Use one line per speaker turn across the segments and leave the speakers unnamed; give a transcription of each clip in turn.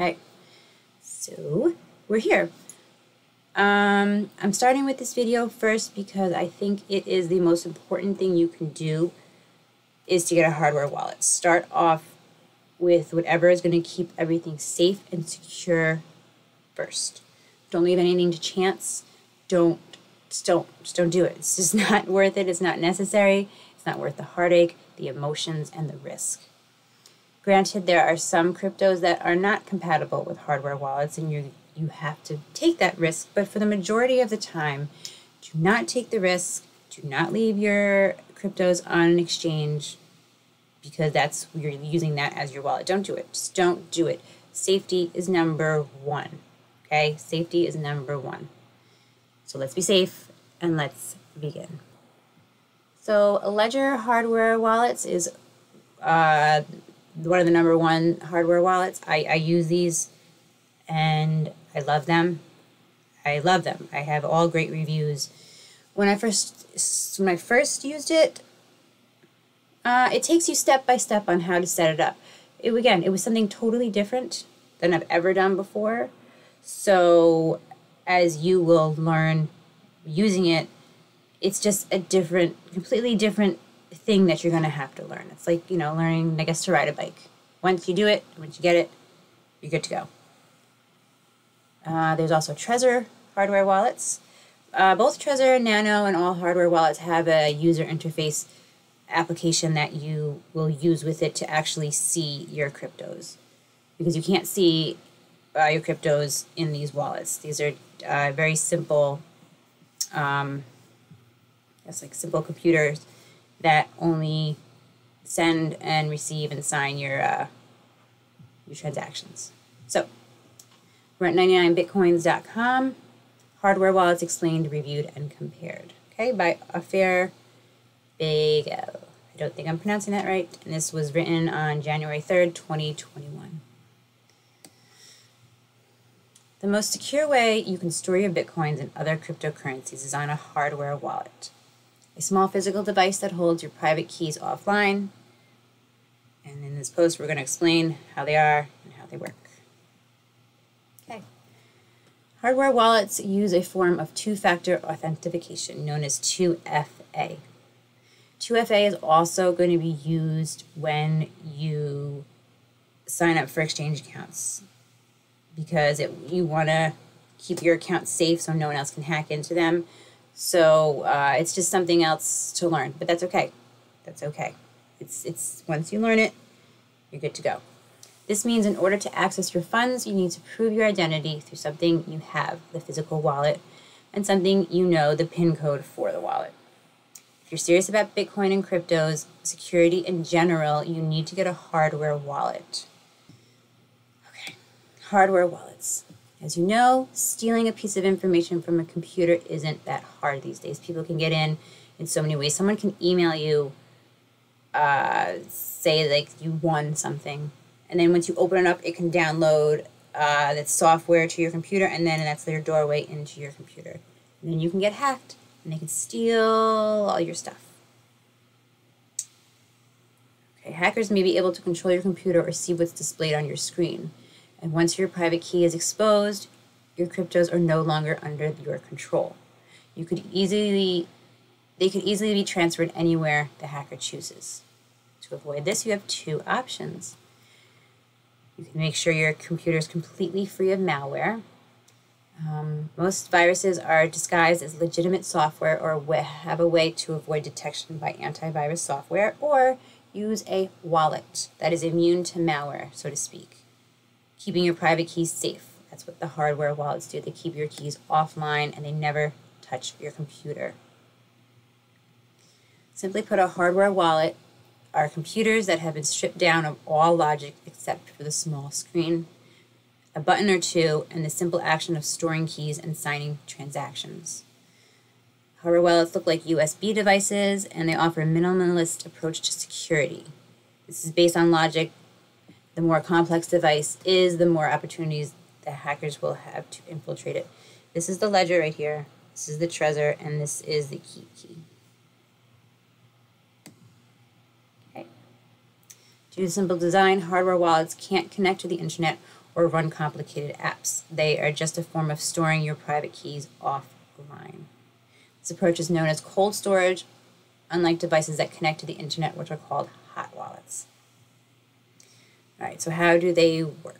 Okay, so we're here. Um, I'm starting with this video first because I think it is the most important thing you can do is to get a hardware wallet. Start off with whatever is going to keep everything safe and secure first. Don't leave anything to chance. Don't just don't just don't do it. It's just not worth it. It's not necessary. It's not worth the heartache, the emotions, and the risk. Granted, there are some cryptos that are not compatible with hardware wallets, and you you have to take that risk. But for the majority of the time, do not take the risk. Do not leave your cryptos on an exchange because that's you're using that as your wallet. Don't do it. Just don't do it. Safety is number one. Okay, safety is number one. So let's be safe and let's begin. So Ledger hardware wallets is uh, one of the number one hardware wallets. I, I use these and I love them. I love them. I have all great reviews. When I first when I first used it, uh, it takes you step by step on how to set it up. It again, it was something totally different than I've ever done before. So as you will learn using it, it's just a different, completely different thing that you're going to have to learn. It's like, you know, learning, I guess, to ride a bike. Once you do it, once you get it, you're good to go. Uh, there's also Trezor hardware wallets. Uh, both Trezor, Nano, and all hardware wallets have a user interface application that you will use with it to actually see your cryptos because you can't see uh, your cryptos in these wallets. These are uh, very simple, um, it's like simple computers that only send and receive and sign your uh, your transactions. So we're at 99bitcoins.com. Hardware wallets explained, reviewed, and compared. Okay, by Affair Big L. I don't think I'm pronouncing that right. And this was written on January 3rd, 2021. The most secure way you can store your bitcoins and other cryptocurrencies is on a hardware wallet, a small physical device that holds your private keys offline. And in this post, we're going to explain how they are and how they work. Okay. Hardware wallets use a form of two factor authentication known as 2FA. 2FA is also going to be used when you sign up for exchange accounts because it, you want to keep your account safe so no one else can hack into them. So uh, it's just something else to learn, but that's okay. That's okay. It's it's once you learn it, you're good to go. This means in order to access your funds, you need to prove your identity through something you have, the physical wallet, and something you know, the PIN code for the wallet. If you're serious about Bitcoin and cryptos, security in general, you need to get a hardware wallet. Okay, hardware wallets. As you know, stealing a piece of information from a computer isn't that hard these days. People can get in in so many ways. Someone can email you, uh, say like you won something, and then once you open it up, it can download uh, that software to your computer, and then that's their doorway into your computer. And then you can get hacked and they can steal all your stuff. Okay, hackers may be able to control your computer or see what's displayed on your screen. And once your private key is exposed, your cryptos are no longer under your control. You could easily they could easily be transferred anywhere the hacker chooses. To avoid this, you have two options. You can make sure your computer is completely free of malware um, most viruses are disguised as legitimate software or have a way to avoid detection by antivirus software or use a wallet that is immune to malware, so to speak. Keeping your private keys safe. That's what the hardware wallets do. They keep your keys offline and they never touch your computer. Simply put, a hardware wallet are computers that have been stripped down of all logic except for the small screen a button or two, and the simple action of storing keys and signing transactions. Hardware wallets look like USB devices, and they offer a minimalist approach to security. This is based on logic. The more complex device is, the more opportunities the hackers will have to infiltrate it. This is the ledger right here. This is the Trezor, and this is the key key. Okay. Due to simple design, hardware wallets can't connect to the internet or run complicated apps. They are just a form of storing your private keys offline. This approach is known as cold storage, unlike devices that connect to the internet, which are called hot wallets. All right, so how do they work?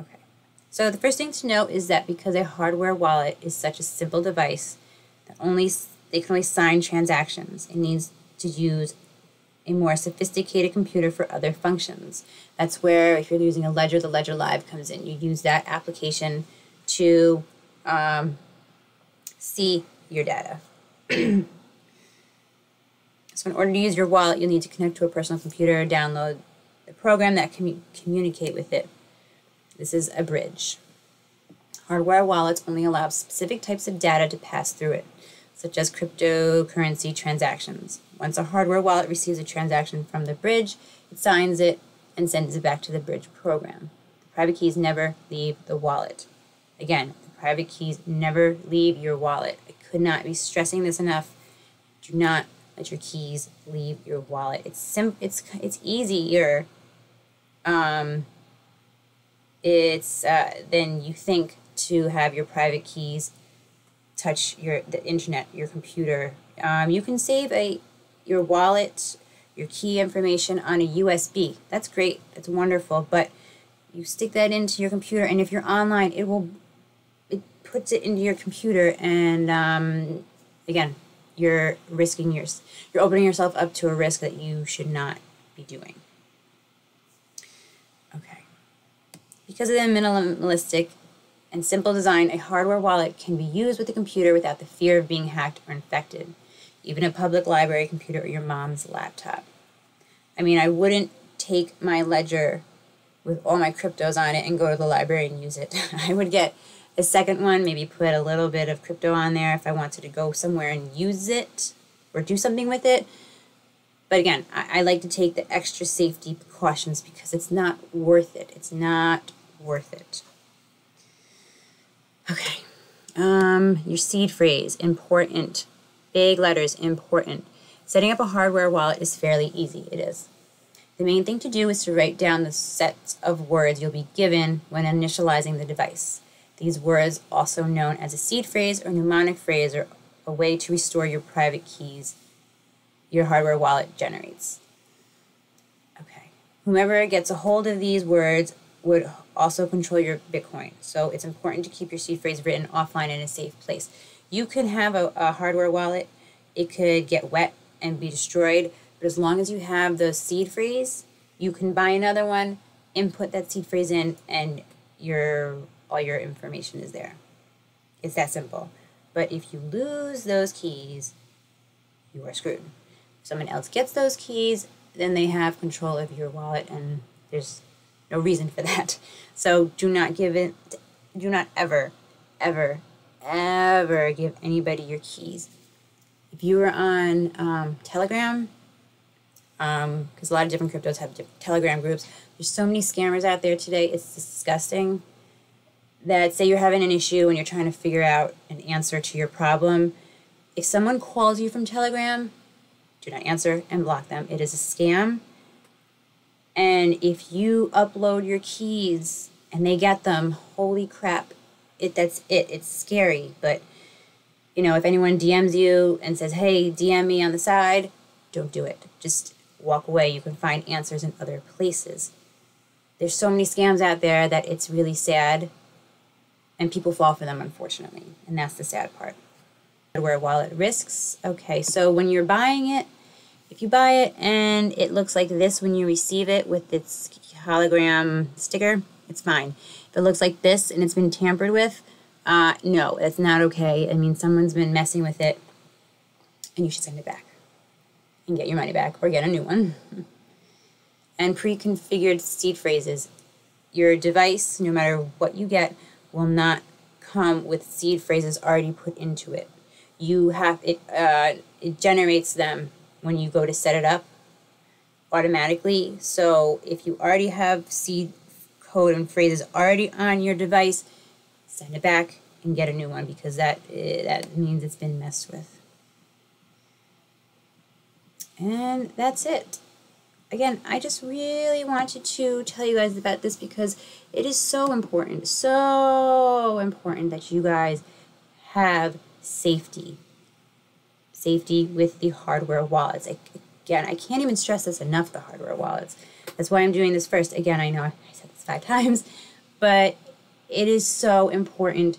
Okay, so the first thing to note is that because a hardware wallet is such a simple device that only they can only sign transactions, it needs to use a more sophisticated computer for other functions. That's where, if you're using a Ledger, the Ledger Live comes in. You use that application to um, see your data. so, in order to use your wallet, you'll need to connect to a personal computer, download the program that can communicate with it. This is a bridge. Hardware wallets only allow specific types of data to pass through it, such as cryptocurrency transactions. Once a hardware wallet receives a transaction from the bridge, it signs it and sends it back to the bridge program. The private keys never leave the wallet. Again, the private keys never leave your wallet. I could not be stressing this enough. Do not let your keys leave your wallet. It's sim- it's it's easier um it's uh, than you think to have your private keys touch your the internet, your computer. Um, you can save a your wallet, your key information on a USB. That's great. That's wonderful. But you stick that into your computer, and if you're online, it will it puts it into your computer, and um, again, you're risking your you're opening yourself up to a risk that you should not be doing. Okay. Because of the minimalistic and simple design, a hardware wallet can be used with a computer without the fear of being hacked or infected even a public library computer or your mom's laptop. I mean, I wouldn't take my ledger with all my cryptos on it and go to the library and use it. I would get a second one, maybe put a little bit of crypto on there if I wanted to go somewhere and use it or do something with it. But again, I, I like to take the extra safety precautions because it's not worth it. It's not worth it. Okay. Um, your seed phrase, important. Big letters, important. Setting up a hardware wallet is fairly easy, it is. The main thing to do is to write down the sets of words you'll be given when initializing the device. These words, also known as a seed phrase or mnemonic phrase, are a way to restore your private keys your hardware wallet generates. Okay. Whomever gets a hold of these words would also control your Bitcoin. So it's important to keep your seed phrase written offline in a safe place. You can have a, a hardware wallet, it could get wet and be destroyed, but as long as you have the seed phrase, you can buy another one, input that seed phrase in, and your all your information is there. It's that simple. But if you lose those keys, you are screwed. If someone else gets those keys, then they have control of your wallet, and there's no reason for that. So do not give it, do not ever, ever, ever give anybody your keys. If you are on um, Telegram, because um, a lot of different cryptos have different Telegram groups, there's so many scammers out there today. It's disgusting. That say you're having an issue and you're trying to figure out an answer to your problem. If someone calls you from Telegram, do not answer and block them. It is a scam. And if you upload your keys and they get them, holy crap, it that's it. It's scary, but you know, if anyone DMs you and says, "Hey, DM me on the side," don't do it. Just walk away. You can find answers in other places. There's so many scams out there that it's really sad, and people fall for them, unfortunately, and that's the sad part. Where wallet risks. Okay, so when you're buying it, if you buy it and it looks like this when you receive it with its hologram sticker, it's fine. If it looks like this and it's been tampered with, uh, no, it's not okay. I mean, someone's been messing with it, and you should send it back and get your money back or get a new one. And pre configured seed phrases. Your device, no matter what you get, will not come with seed phrases already put into it. You have it, uh, it generates them when you go to set it up automatically. So if you already have seed code and phrases already on your device, send it back and get a new one because that uh, that means it's been messed with. And that's it. Again, I just really wanted to tell you guys about this because it is so important, so important that you guys have safety. Safety with the hardware wallets. Again, I can't even stress this enough, the hardware wallets. That's why I'm doing this first. Again, I know I said this five times, but it is so important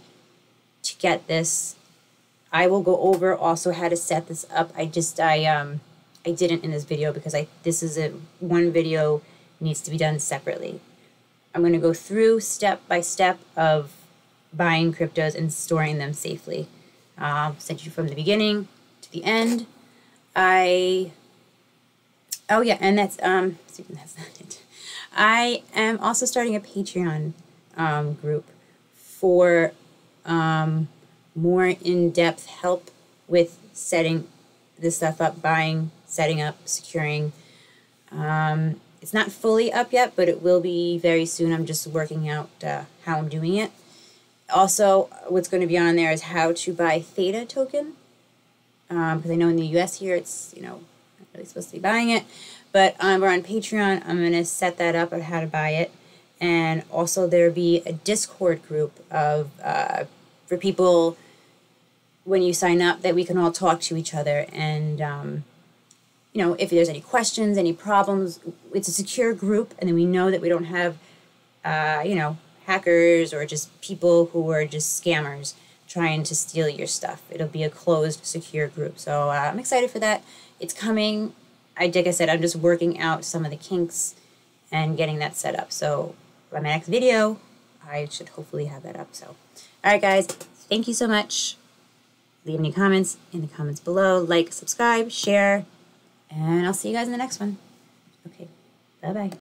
to get this. I will go over also how to set this up. I just, I, um, I didn't in this video because I this is a one video needs to be done separately. I'm going to go through step by step of buying cryptos and storing them safely. Uh, sent you from the beginning to the end. I oh yeah, and that's um that's not it. I am also starting a Patreon um, group for um, more in-depth help with setting this stuff up, buying setting up, securing. Um, it's not fully up yet, but it will be very soon. I'm just working out uh, how I'm doing it. Also, what's going to be on there is how to buy Theta token. Because um, I know in the US here, it's, you know, not really supposed to be buying it. But um, we're on Patreon. I'm going to set that up on how to buy it. And also, there'll be a Discord group of uh, for people when you sign up that we can all talk to each other and um, you know, if there's any questions, any problems, it's a secure group, and then we know that we don't have, uh, you know, hackers or just people who are just scammers trying to steal your stuff. It'll be a closed, secure group. So uh, I'm excited for that. It's coming. I, like I said, I'm just working out some of the kinks and getting that set up. So by my next video, I should hopefully have that up. So, all right, guys, thank you so much. Leave any comments in the comments below. Like, subscribe, share. And I'll see you guys in the next one. Okay, bye bye.